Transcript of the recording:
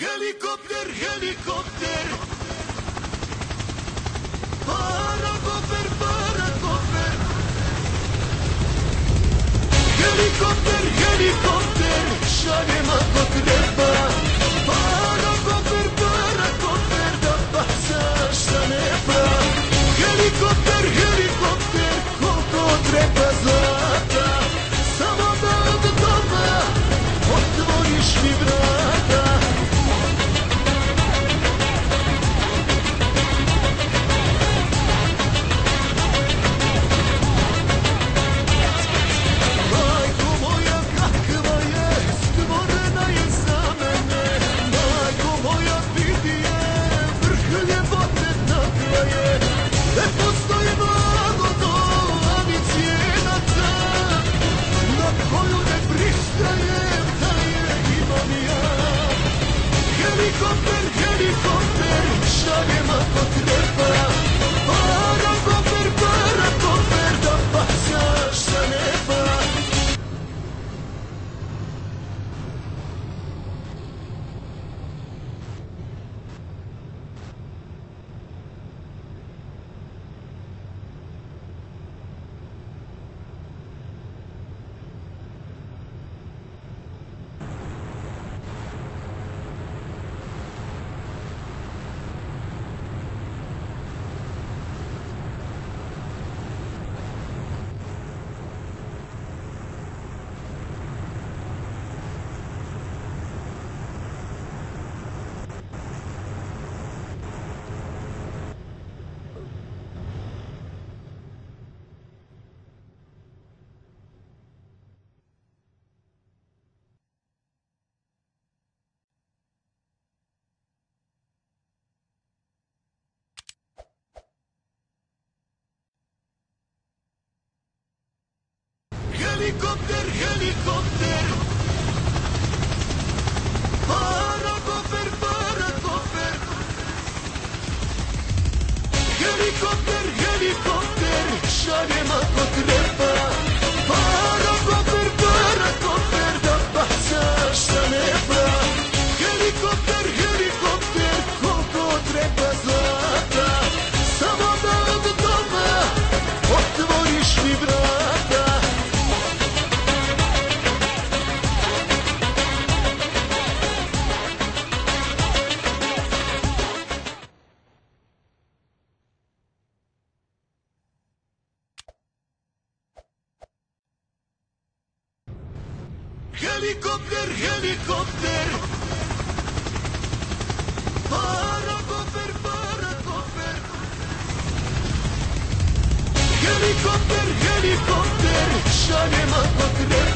Helikopter, helikopter. Para kofer, para kofer. Helikopter, helikopter. Şanema kokreba. Para kofer, para kofer. Da pasa şanema. Helikopter. Helikopter, helikopter Parakofer, parakofer Helikopter, helikopter Šaljem ako treba Helikopter, helikopter Parakofer, parakofer Helikopter, helikopter Šaljem ako treba